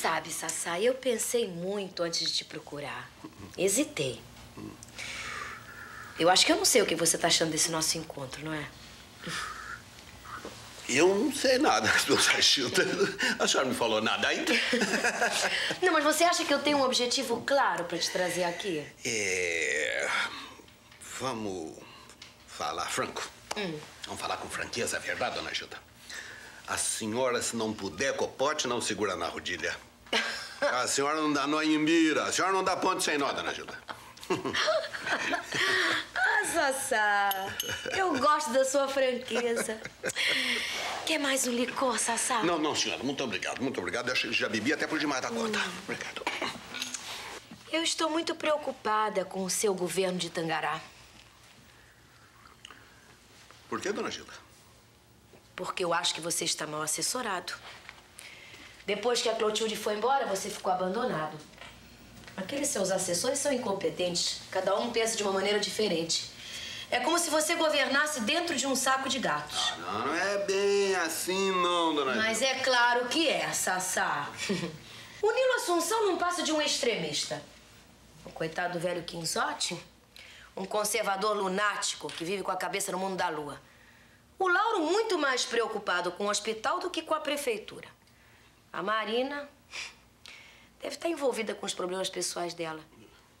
sabe, Sassá, eu pensei muito antes de te procurar. Hesitei. Eu acho que eu não sei o que você tá achando desse nosso encontro, não é? Eu não sei nada, dona Gilda. A senhora não falou nada ainda? Não, mas você acha que eu tenho um objetivo claro para te trazer aqui? É... Vamos falar franco. Hum. Vamos falar com franqueza, é verdade, dona Gilda? A senhora, se não puder com o pote, não segura na rodilha. A senhora não dá nó em Imbira. A senhora não dá ponte sem nó, dona Gilda. Ah, Sassá, eu gosto da sua franqueza. Quer mais um licor, Sassá? Não, não, senhora. Muito obrigado, muito obrigado. Eu já bebi até por demais da conta. Obrigado. Eu estou muito preocupada com o seu governo de Tangará. Por que, dona Gilda? Porque eu acho que você está mal assessorado. Depois que a Clotilde foi embora, você ficou abandonado. Aqueles seus assessores são incompetentes. Cada um pensa de uma maneira diferente. É como se você governasse dentro de um saco de gatos. Não, não é bem assim, não, dona. Mas é claro que é, Sassá. o Nilo Assunção não passa de um extremista. O coitado do velho Quinzote, um conservador lunático que vive com a cabeça no mundo da lua. O Lauro muito mais preocupado com o hospital do que com a prefeitura. A Marina deve estar envolvida com os problemas pessoais dela.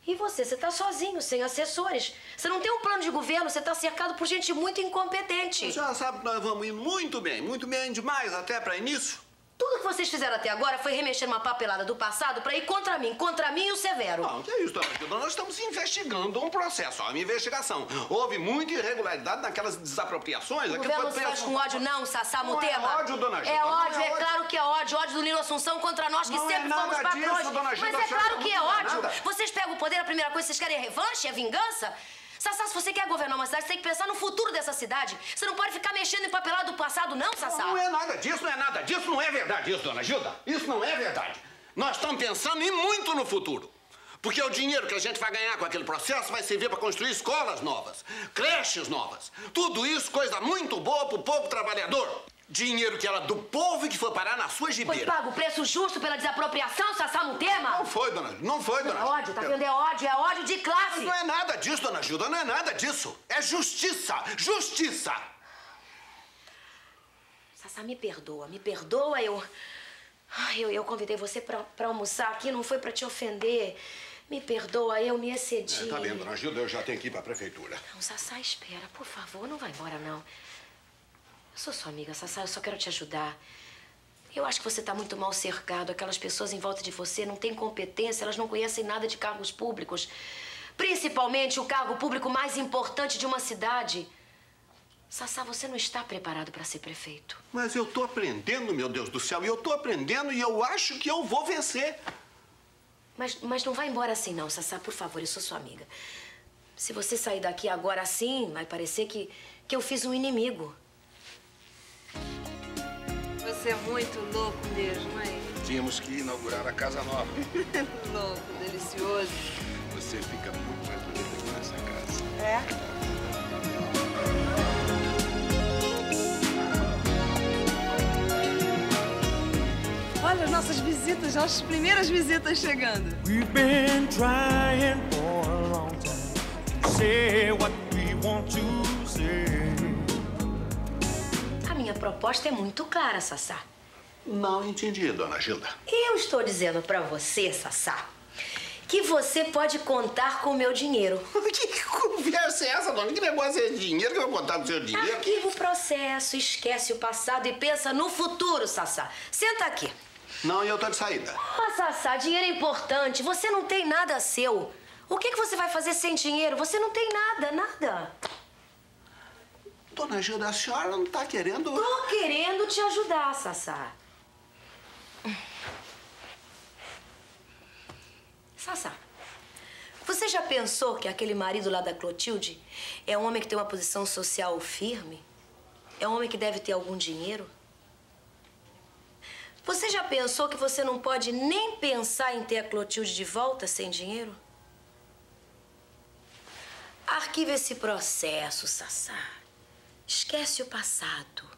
E você, você está sozinho, sem assessores. Você não tem um plano de governo, você está cercado por gente muito incompetente. A senhora sabe que nós vamos ir muito bem, muito bem demais até para início. Tudo que vocês fizeram até agora foi remexer numa papelada do passado para ir contra mim, contra mim e o Severo. Não, que é isso, dona Gilda? Nós estamos investigando um processo, uma investigação. Houve muita irregularidade naquelas desapropriações. O governo não se faz com ódio, não, Sassá Não é Mutema. ódio, dona Gilda, É é ódio, é, ódio. claro que é ódio. Ódio do Nilo Assunção contra nós, que Não é sempre nada fomos patrões. disso, dona Gilda, Mas é claro que é ódio. enganada. Vocês pegam o poder, a primeira coisa que vocês querem é revanche, é vingança? Sassá, se você quer governar uma cidade, você tem que pensar no futuro dessa cidade. Você não pode ficar mexendo em papelado do passado, não, Sassá. Não é nada disso, não é nada disso, não é verdade isso, dona Gilda. Isso não é verdade. Nós estamos pensando em muito no futuro. Porque o dinheiro que a gente vai ganhar com aquele processo vai servir para construir escolas novas, creches novas. Tudo isso, coisa muito boa pro povo trabalhador. Dinheiro que era do povo e que foi parar na sua Foi gibeira. pago o preço justo pela desapropriação, Sassá Mutema? Não foi, dona Gilda, não foi, dona É Gilda. ódio, tá vendo? É ódio, é ódio de classe. Não é nada disso, dona Gilda, não é nada disso. É justiça, justiça. Sassá, me perdoa, me perdoa. Eu. Eu, eu convidei você pra, pra almoçar aqui, não foi pra te ofender. Me perdoa, eu me excedi. É, tá bem, dona Gilda, eu já tenho que ir pra prefeitura. Não, Sassá, espera, por favor, não vai embora, não. Eu sou sua amiga, Sassá, eu só quero te ajudar. Eu acho que você tá muito mal cercado. Aquelas pessoas em volta de você não têm competência, elas não conhecem nada de cargos públicos. Principalmente o cargo público mais importante de uma cidade. Sassá, você não está preparado para ser prefeito. Mas eu tô aprendendo, meu Deus do céu, e eu tô aprendendo e eu acho que eu vou vencer. Mas, mas não vai embora assim, não, Sassá, por favor, eu sou sua amiga. Se você sair daqui agora assim, vai parecer que, que eu fiz um inimigo. Você é muito louco mesmo, hein? Tínhamos que inaugurar a casa nova. louco, delicioso. Você fica muito mais bonita aqui nessa casa. É? Olha as nossas visitas, já as primeiras visitas chegando. We've been trying for a long time to say what we want to say. Proposta é muito clara, Sassá. Não entendi, dona Gilda. Eu estou dizendo pra você, Sassá, que você pode contar com o meu dinheiro. Que conversa é essa, dona? Que negócio é esse dinheiro que eu vou contar do seu dinheiro? Arquiva o processo, esquece o passado e pensa no futuro, Sassá. Senta aqui. Não, e eu tô de saída. Ah, Sassá, dinheiro é importante. Você não tem nada seu. O que, que você vai fazer sem dinheiro? Você não tem nada, nada. Dona Gilda, a senhora não tá querendo... Tô querendo te ajudar, Sassá. Sassá, você já pensou que aquele marido lá da Clotilde é um homem que tem uma posição social firme? É um homem que deve ter algum dinheiro? Você já pensou que você não pode nem pensar em ter a Clotilde de volta sem dinheiro? Arquiva esse processo, Sassá. Esquece o passado.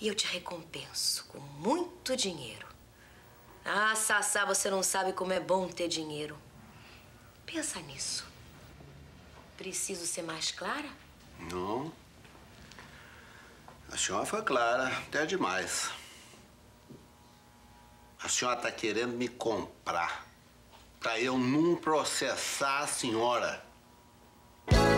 E eu te recompenso com muito dinheiro. Ah, Sassá, você não sabe como é bom ter dinheiro. Pensa nisso. Preciso ser mais clara? Não. A senhora foi clara, até demais. A senhora tá querendo me comprar pra eu não processar a senhora.